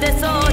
this all